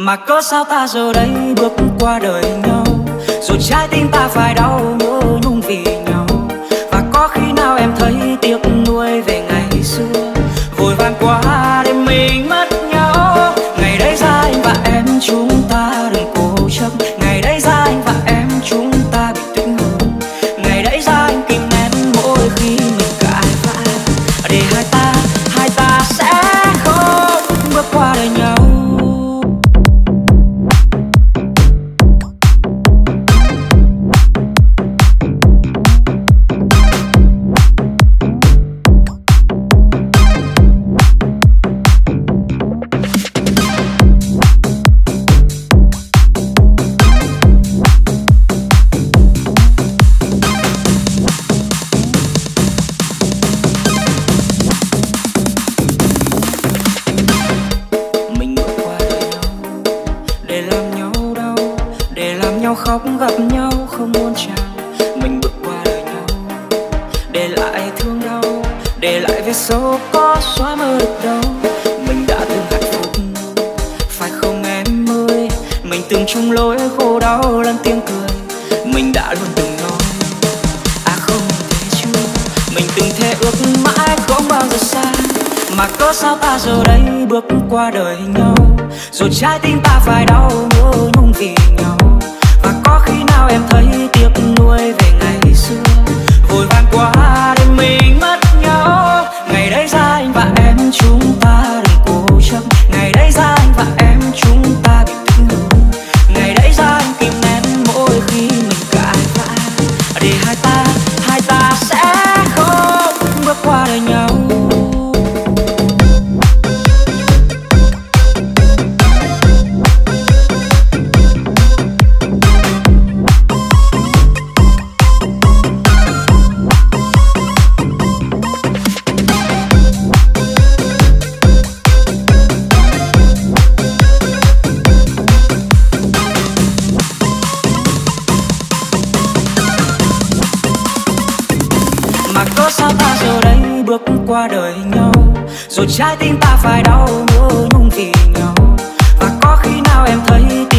mà cớ sao ta giờ đây bước qua đời nhau? Rồi trái tim ta phải đau nhớ nhung vì nhau. Và có khi nào em thấy tiếc nuối về ngày xưa? Vội vàng qua để mình mất nhau. Ngày đấy ra anh và em chung nhau, khóc gặp nhau, không muốn chào mình bước qua đời nhau, để lại thương đau, để lại vết sâu có xóa mơ được đâu. Mình đã từng hạnh phúc, phải không em ơi? Mình từng chung lối khổ đau lẫn tiếng cười. Mình đã luôn từng nói à không thế chưa. Mình từng thề ước mãi không bao giờ xa. Mà có sao ta giờ đây bước qua đời nhau? Rồi trái tim ta phải đau, nhớ nhung vì nhau. bước qua đời nhau. Rồi trái tim ta phải đau nhớ nhung vì nhau và có khi nào em thấy tim